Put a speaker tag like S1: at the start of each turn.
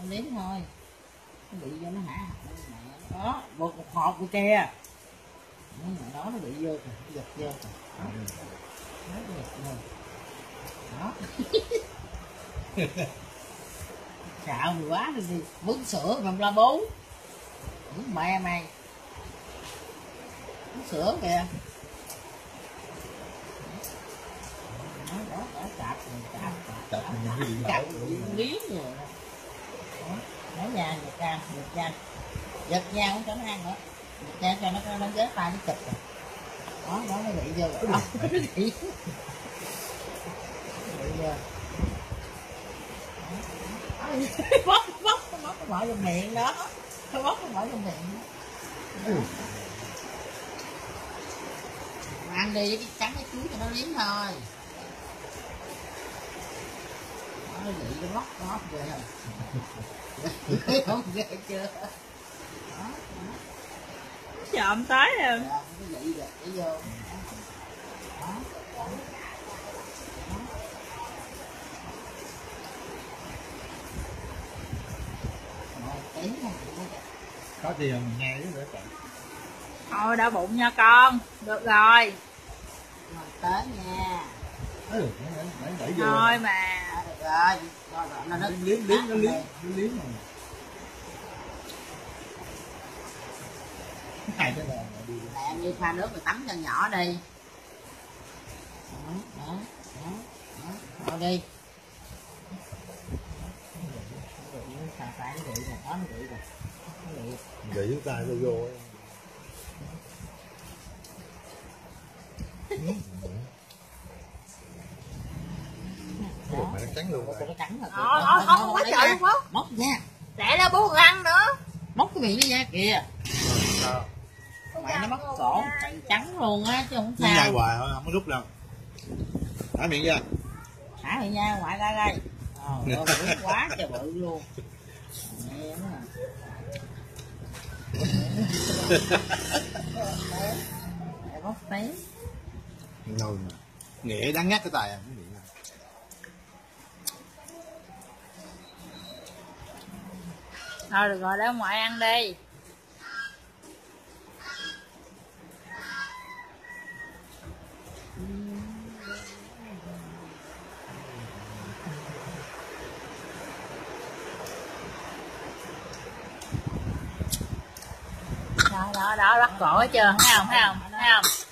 S1: con liếm thôi. Nó bị vô nó hả? Mẹ đó một một hộp của kia đó, đó nó bị vô kìa, nó giật vô kìa. đó. Nó giật vô đó. Xạo mày quá rồi đi. Bún sữa mà la bún bún mẹ mày. Bún sữa kìa. Đó đó đó chạp chạp chạp
S2: Chặt mình cái điện
S1: chặt
S2: thoại.
S1: liếm rồi đó nó nha giật ra giật ra giật ra không cho nó ăn nữa giật ra cho nó nó ghé tay nó chụp rồi đó đó nó bị vô rồi đó nó bị vô bóc bóc bóc nó bỏ vô miệng đó nó bóc nó bỏ vô miệng đó. Mà ăn đi cái trắng cái chuối cho nó liếm thôi nó bị nó bóc nó bóc ghê không ghê chưa? Đó
S3: chậm tới rồi.
S1: Dạ, để
S2: có tiền mình nghe chứ nữa chạy
S3: thôi đau bụng nha con. Được rồi.
S1: Rồi tới nha.
S2: Ừ nãy nãy đẩy vô
S3: thôi mà
S1: đó, nó nó
S2: liếm liếm nó liếm nó liếm này, cái này
S1: em đi pha nước rồi tắm cho nhỏ đi đó đó đó đó đi xà xà rồi
S2: gậy nó vô ấy. Ủa, nó trắng luôn
S1: nó trắng rồi
S3: thôi thôi không quá trời luôn quá
S1: móc nha.
S3: Để ra bố ăn nữa.
S1: Móc cái miệng nó ra kìa.
S2: Sao
S1: mày nó móc cổ trắng luôn á chứ không
S2: nó nhai
S1: sao.
S2: hoài thôi không có rút đâu. Thả miệng ra.
S1: Thả miệng nha ngoại ra đây. Ờ bự quá trời bự luôn. Mẹ nó à. Mẹ bóc té
S2: ngồi mà. Nghệ đáng ngắt cái tài à cái miệng này
S3: thôi được rồi để ông ngoại ăn đi. Đó đó đó, bắt cổ hết chưa? Thấy không thấy không thấy không?